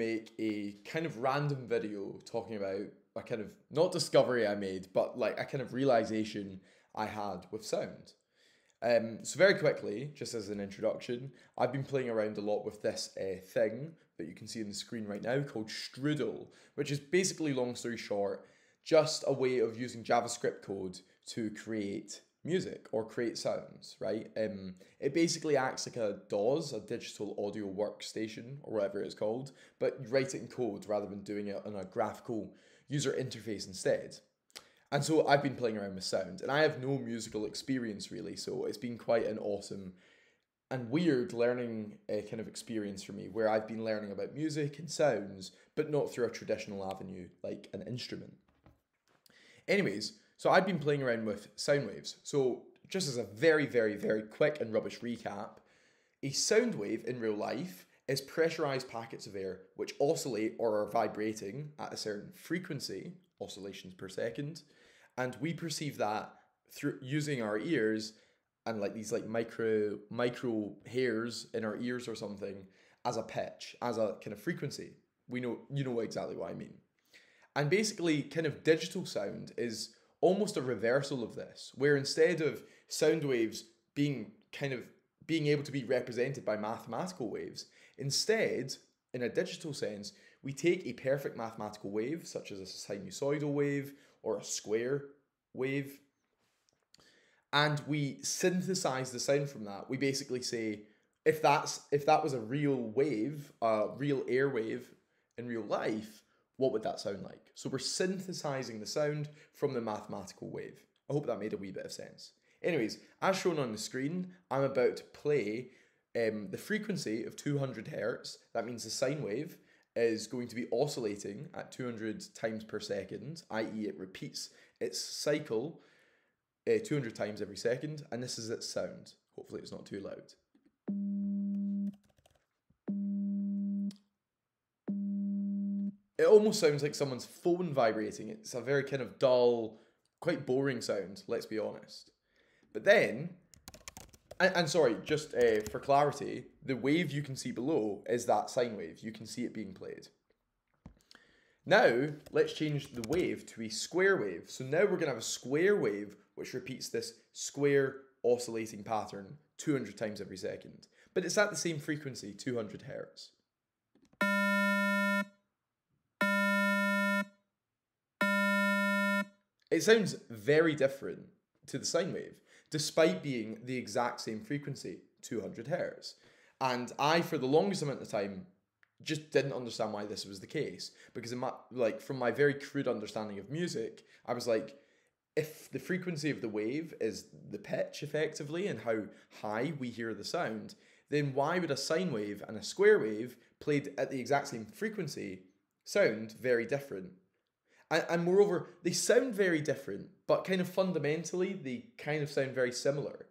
make a kind of random video talking about a kind of not discovery I made, but like a kind of realization I had with sound. Um, so very quickly, just as an introduction, I've been playing around a lot with this uh, thing that you can see on the screen right now called Strudel, which is basically, long story short, just a way of using JavaScript code to create music or create sounds, right? Um, it basically acts like a DAW, a digital audio workstation or whatever it's called, but you write it in code rather than doing it on a graphical user interface instead. And so I've been playing around with sound, and I have no musical experience really, so it's been quite an awesome and weird learning uh, kind of experience for me where I've been learning about music and sounds, but not through a traditional avenue like an instrument. Anyways, so I've been playing around with sound waves. So just as a very, very, very quick and rubbish recap, a sound wave in real life is pressurized packets of air which oscillate or are vibrating at a certain frequency, oscillations per second, and we perceive that through using our ears and like these like micro micro hairs in our ears or something as a pitch, as a kind of frequency. We know you know exactly what I mean. And basically kind of digital sound is almost a reversal of this, where instead of sound waves being kind of being able to be represented by mathematical waves, instead, in a digital sense, we take a perfect mathematical wave, such as a sinusoidal wave or a square wave, and we synthesize the sound from that. We basically say, if that's if that was a real wave, a real air wave in real life, what would that sound like? So we're synthesizing the sound from the mathematical wave. I hope that made a wee bit of sense. Anyways, as shown on the screen, I'm about to play um, the frequency of 200 hertz. That means the sine wave is going to be oscillating at 200 times per second, i.e., it repeats its cycle uh, 200 times every second, and this is its sound. Hopefully, it's not too loud. It almost sounds like someone's phone vibrating. It's a very kind of dull, quite boring sound, let's be honest. But then, and, and sorry, just uh, for clarity, the wave you can see below is that sine wave. You can see it being played. Now, let's change the wave to a square wave. So now we're going to have a square wave which repeats this square oscillating pattern 200 times every second. But it's at the same frequency, 200 hertz. It sounds very different to the sine wave, despite being the exact same frequency, 200 hertz. And I, for the longest amount of time, just didn't understand why this was the case because in my like from my very crude understanding of music, I was like, if the frequency of the wave is the pitch effectively and how high we hear the sound, then why would a sine wave and a square wave played at the exact same frequency sound very different? And, and moreover, they sound very different, but kind of fundamentally, they kind of sound very similar.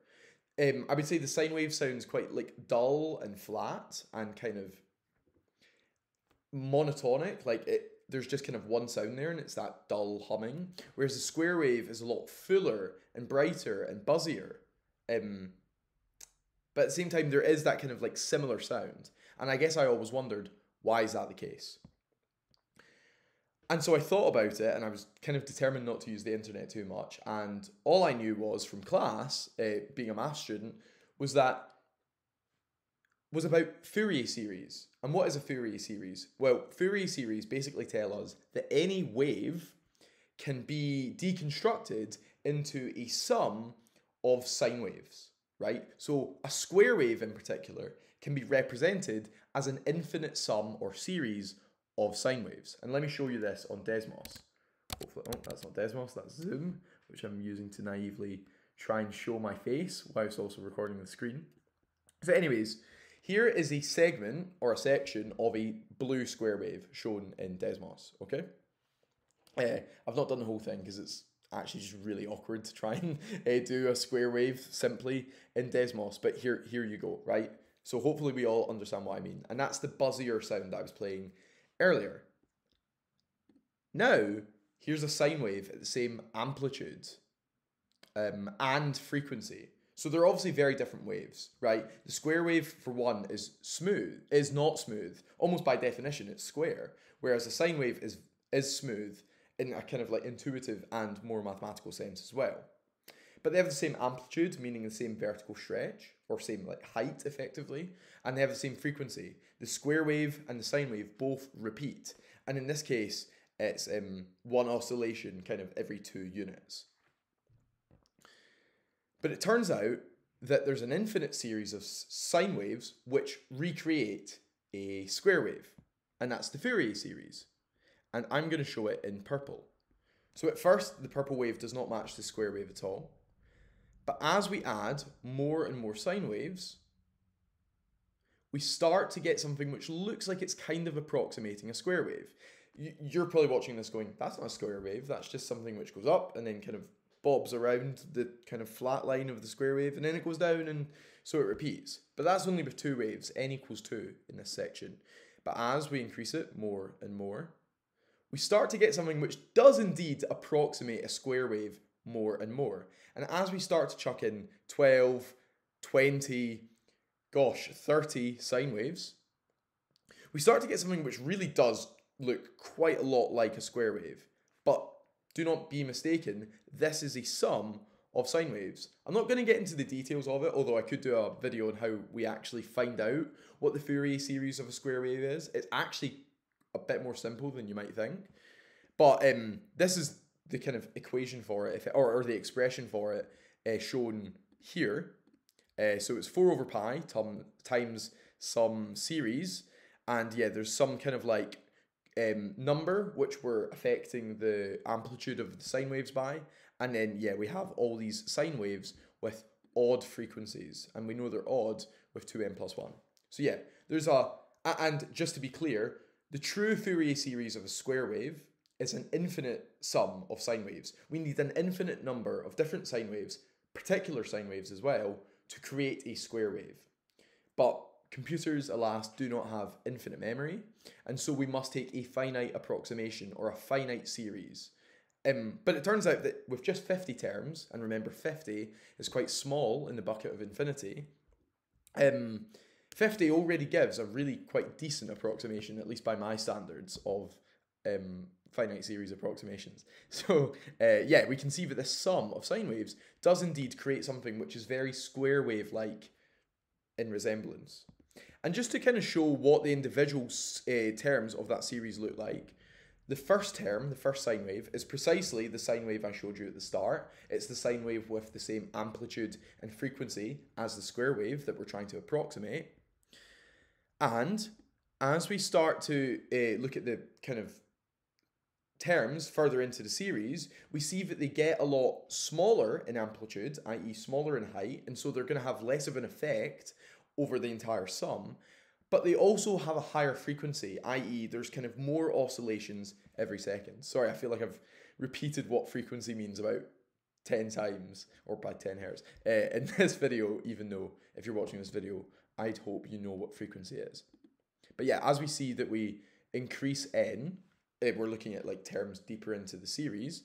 Um, I would say the sine wave sounds quite like dull and flat and kind of monotonic. Like it, there's just kind of one sound there, and it's that dull humming. Whereas the square wave is a lot fuller and brighter and buzzier. Um, but at the same time, there is that kind of like similar sound. And I guess I always wondered why is that the case. And so I thought about it and I was kind of determined not to use the internet too much. And all I knew was from class, uh, being a math student, was that was about Fourier series. And what is a Fourier series? Well, Fourier series basically tell us that any wave can be deconstructed into a sum of sine waves, right? So a square wave in particular can be represented as an infinite sum or series of sine waves. And let me show you this on Desmos. Hopefully, oh, that's not Desmos, that's Zoom, which I'm using to naively try and show my face whilst also recording the screen. So anyways, here is a segment or a section of a blue square wave shown in Desmos, okay? Uh, I've not done the whole thing because it's actually just really awkward to try and uh, do a square wave simply in Desmos, but here, here you go, right? So hopefully we all understand what I mean. And that's the buzzier sound I was playing earlier. Now, here's a sine wave at the same amplitude um, and frequency. So they're obviously very different waves, right? The square wave, for one, is smooth, is not smooth. Almost by definition, it's square. Whereas a sine wave is is smooth in a kind of like intuitive and more mathematical sense as well. But they have the same amplitude, meaning the same vertical stretch, or same like height effectively, and they have the same frequency. The square wave and the sine wave both repeat, and in this case, it's um, one oscillation kind of every two units. But it turns out that there's an infinite series of sine waves which recreate a square wave, and that's the Fourier series. And I'm going to show it in purple. So at first, the purple wave does not match the square wave at all. But as we add more and more sine waves, we start to get something which looks like it's kind of approximating a square wave. You're probably watching this going, that's not a square wave, that's just something which goes up and then kind of bobs around the kind of flat line of the square wave and then it goes down and so it repeats. But that's only with two waves, n equals 2 in this section. But as we increase it more and more, we start to get something which does indeed approximate a square wave more and more. And as we start to chuck in 12, 20, gosh, 30 sine waves, we start to get something which really does look quite a lot like a square wave. But do not be mistaken, this is a sum of sine waves. I'm not going to get into the details of it, although I could do a video on how we actually find out what the Fourier series of a square wave is. It's actually a bit more simple than you might think. But um, this is the kind of equation for it, if it, or, or the expression for it, uh, shown here. Uh, so it's 4 over pi tom, times some series, and yeah, there's some kind of like um, number which we're affecting the amplitude of the sine waves by, and then yeah, we have all these sine waves with odd frequencies, and we know they're odd with 2n plus 1. So yeah, there's a, and just to be clear, the true Fourier series of a square wave is an infinite sum of sine waves. We need an infinite number of different sine waves, particular sine waves as well, to create a square wave. But computers, alas, do not have infinite memory, and so we must take a finite approximation or a finite series. Um, but it turns out that with just 50 terms, and remember 50 is quite small in the bucket of infinity, um, 50 already gives a really quite decent approximation, at least by my standards, of um, finite series approximations. So uh, yeah, we can see that the sum of sine waves does indeed create something which is very square wave like in resemblance. And just to kind of show what the individual uh, terms of that series look like, the first term, the first sine wave, is precisely the sine wave I showed you at the start. It's the sine wave with the same amplitude and frequency as the square wave that we're trying to approximate. And as we start to uh, look at the kind of terms further into the series, we see that they get a lot smaller in amplitude, i.e., smaller in height, and so they're going to have less of an effect over the entire sum. But they also have a higher frequency, i.e., there's kind of more oscillations every second. Sorry, I feel like I've repeated what frequency means about 10 times or by 10 hertz uh, in this video, even though if you're watching this video, I'd hope you know what frequency is. But yeah, as we see that we increase n, uh, we're looking at like terms deeper into the series,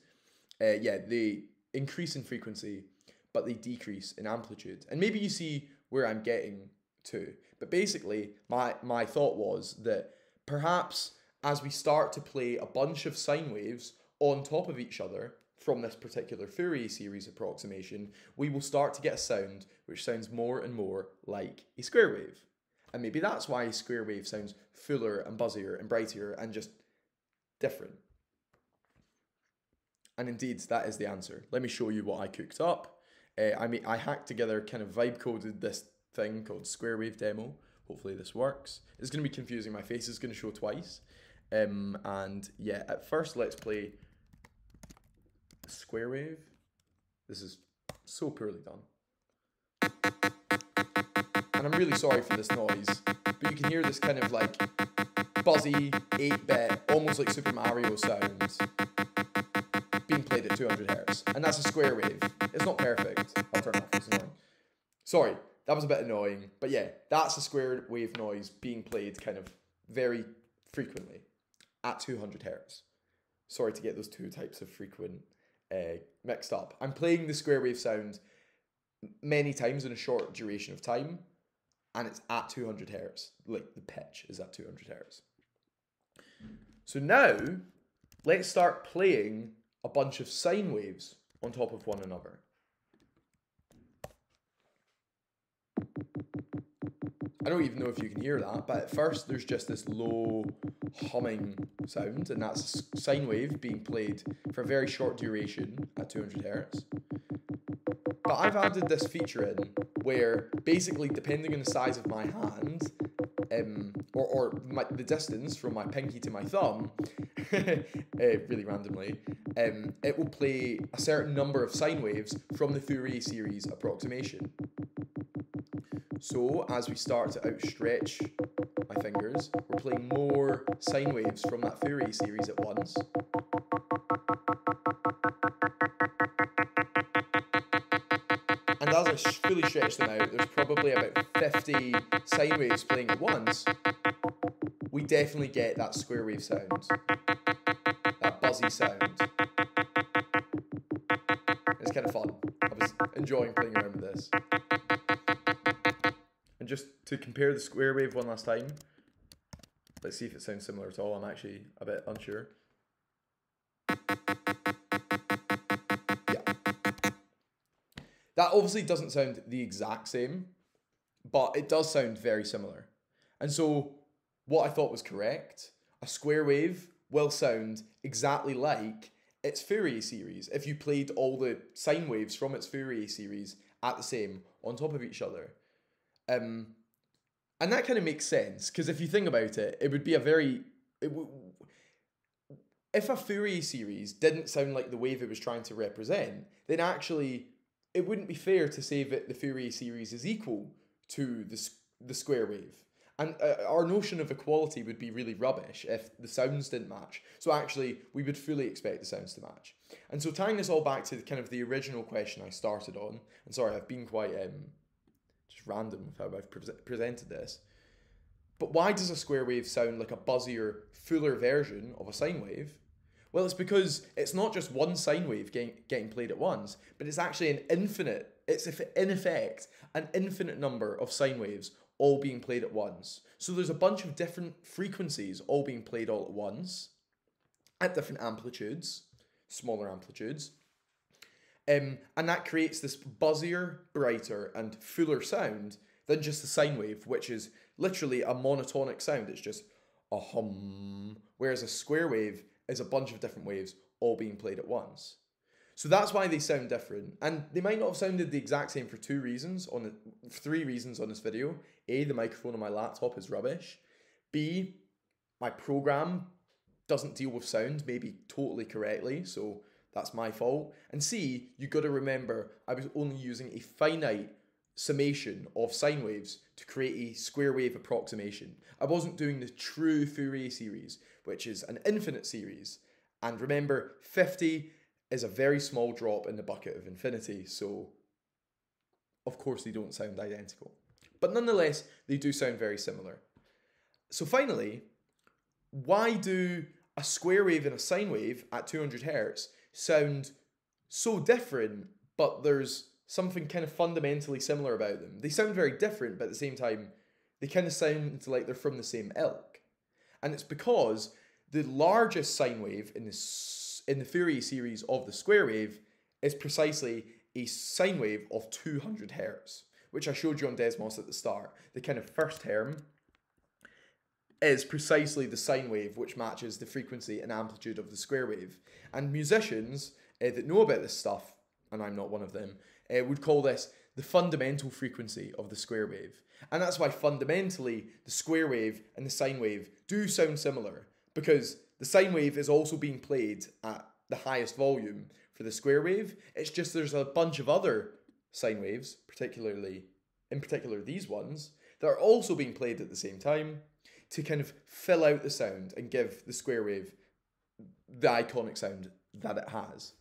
uh, yeah, they increase in frequency, but they decrease in amplitude. And maybe you see where I'm getting to. But basically, my, my thought was that perhaps as we start to play a bunch of sine waves on top of each other from this particular Fourier series approximation, we will start to get a sound which sounds more and more like a square wave. And maybe that's why a square wave sounds fuller and buzzier and brighter and just different. And indeed, that is the answer. Let me show you what I cooked up. Uh, I mean, I hacked together, kind of vibe coded this thing called Square Wave Demo. Hopefully this works. It's going to be confusing. My face is going to show twice. Um, and yeah, at first let's play Square Wave. This is so poorly done. And I'm really sorry for this noise, but you can hear this kind of like buzzy 8-bit, almost like Super Mario sounds being played at 200 hertz. And that's a square wave. It's not perfect. I'll turn off, annoying. Sorry, that was a bit annoying. But yeah, that's a square wave noise being played kind of very frequently at 200 hertz. Sorry to get those two types of frequent uh, mixed up. I'm playing the square wave sound many times in a short duration of time, and it's at 200 hertz. Like the pitch is at 200 hertz. So now, let's start playing a bunch of sine waves on top of one another. I don't even know if you can hear that, but at first there's just this low humming sound, and that's a sine wave being played for a very short duration at 200 hertz. But I've added this feature in where basically, depending on the size of my hand, um, or, or my, the distance from my pinky to my thumb, uh, really randomly, um, it will play a certain number of sine waves from the Fourier series approximation. So as we start to outstretch my fingers, we're playing more sine waves from that Fourier series at once. Stretch them out, there's probably about 50 sine waves playing at once. We definitely get that square wave sound, that buzzy sound. It's kind of fun. I was enjoying playing around with this. And just to compare the square wave one last time, let's see if it sounds similar at all. I'm actually a bit unsure. That obviously doesn't sound the exact same, but it does sound very similar. And so what I thought was correct, a square wave will sound exactly like its Fourier series if you played all the sine waves from its Fourier series at the same on top of each other. Um, and that kind of makes sense because if you think about it, it would be a very if a Fourier series didn't sound like the wave it was trying to represent, then actually it wouldn't be fair to say that the Fourier series is equal to the the square wave. And uh, our notion of equality would be really rubbish if the sounds didn't match. So actually, we would fully expect the sounds to match. And so tying this all back to the, kind of the original question I started on, and sorry, I've been quite um, just random with how I've pre- presented this. But why does a square wave sound like a buzzier, fuller version of a sine wave? Well, it's because it's not just one sine wave getting, getting played at once, but it's actually an infinite, it's in effect an infinite number of sine waves all being played at once. So there's a bunch of different frequencies all being played all at once at different amplitudes, smaller amplitudes. Um, and that creates this buzzier, brighter, and fuller sound than just the sine wave, which is literally a monotonic sound. It's just a hum. Whereas a square wave is a bunch of different waves all being played at once. So that's why they sound different. And they might not have sounded the exact same for two reasons on the three reasons on this video. A, the microphone on my laptop is rubbish. B, my program doesn't deal with sound maybe totally correctly, so that's my fault. And C, you got to remember I was only using a finite summation of sine waves to create a square wave approximation. I wasn't doing the true Fourier series, which is an infinite series. And remember, 50 is a very small drop in the bucket of infinity, so of course they don't sound identical. But nonetheless, they do sound very similar. So finally, why do a square wave and a sine wave at 200 hertz sound so different, but there's something kind of fundamentally similar about them? They sound very different, but at the same time, they kind of sound like they're from the same ilk. And it's because the largest sine wave in the in the Fourier series of the square wave is precisely a sine wave of 200 hertz, which I showed you on Desmos at the start. The kind of first term is precisely the sine wave which matches the frequency and amplitude of the square wave. And musicians uh, that know about this stuff, and I'm not one of them, uh, would call this the fundamental frequency of the square wave. And that's why fundamentally the square wave and the sine wave do sound similar because the sine wave is also being played at the highest volume for the square wave. It's just there's a bunch of other sine waves, particularly in particular these ones, that are also being played at the same time to kind of fill out the sound and give the square wave the iconic sound that it has.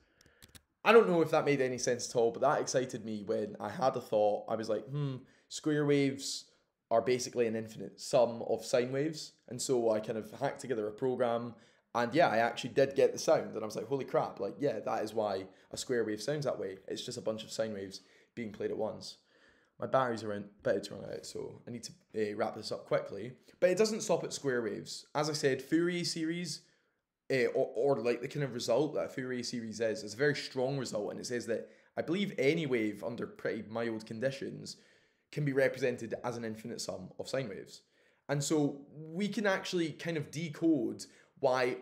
I don't know if that made any sense at all, but that excited me when I had a thought. I was like, hmm, square waves are basically an infinite sum of sine waves. And so I kind of hacked together a program. And yeah, I actually did get the sound. And I was like, holy crap, like, yeah, that is why a square wave sounds that way. It's just a bunch of sine waves being played at once. My batteries are about to run out, so I need to uh, wrap this up quickly. But it doesn't stop at square waves. As I said, Fourier series, uh, or, or like the kind of result that Fourier series is, is a very strong result, and it says that I believe any wave under pretty mild conditions can be represented as an infinite sum of sine waves. And so we can actually kind of decode why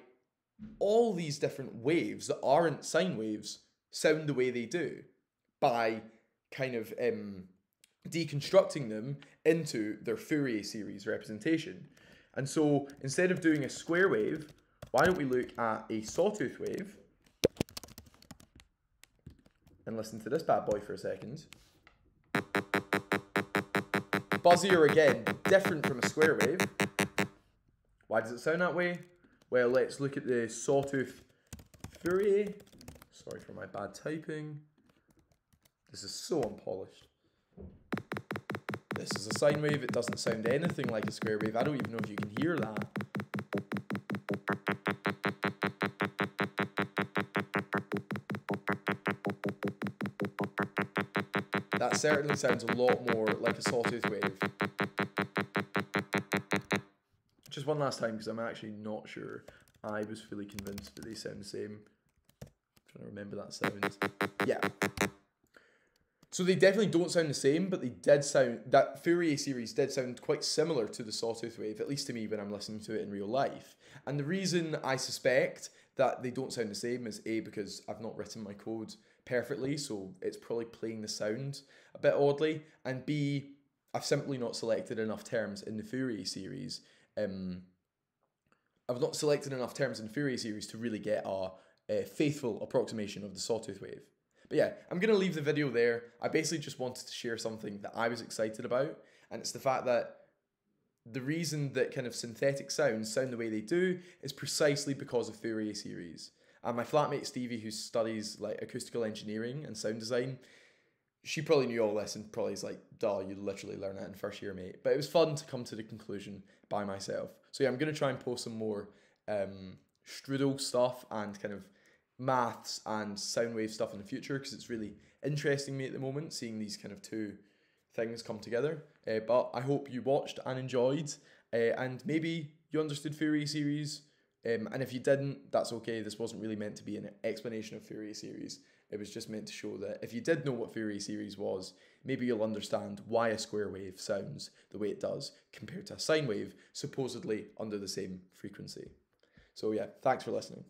all these different waves that aren't sine waves sound the way they do by kind of um, deconstructing them into their Fourier series representation. And so instead of doing a square wave, why don't we look at a sawtooth wave and listen to this bad boy for a second. Buzzier again, different from a square wave. Why does it sound that way? Well, let's look at the sawtooth Fourier. Sorry for my bad typing. This is so unpolished. This is a sine wave. It doesn't sound anything like a square wave. I don't even know if you can hear that. That certainly sounds a lot more like a sawtooth wave. Just one last time because I'm actually not sure. I was fully convinced that they sound the same. I'm trying to remember that sound. Yeah. So they definitely don't sound the same, but they did sound that Fourier series did sound quite similar to the sawtooth wave, at least to me when I'm listening to it in real life. And the reason I suspect that they don't sound the same is A because I've not written my code perfectly, so it's probably playing the sound a bit oddly. And B, I've simply not selected enough terms in the Fourier series. Um, I've not selected enough terms in Fourier series to really get a, a faithful approximation of the sawtooth wave. But yeah, I'm going to leave the video there. I basically just wanted to share something that I was excited about, and it's the fact that the reason that kind of synthetic sounds sound the way they do is precisely because of Fourier series. And my flatmate Stevie, who studies like acoustical engineering and sound design, she probably knew all this and probably is like, duh, you literally learn that in first year, mate. But it was fun to come to the conclusion by myself. So yeah, I'm gonna try and post some more um, strudel stuff and kind of maths and sound wave stuff in the future because it's really interesting me at the moment seeing these kind of two things come together. Uh, but I hope you watched and enjoyed, uh, and maybe you understood Fourier series um, and if you didn't, that's okay. This wasn't really meant to be an explanation of Fourier series. It was just meant to show that if you did know what Fourier series was, maybe you'll understand why a square wave sounds the way it does compared to a sine wave, supposedly under the same frequency. So yeah, thanks for listening.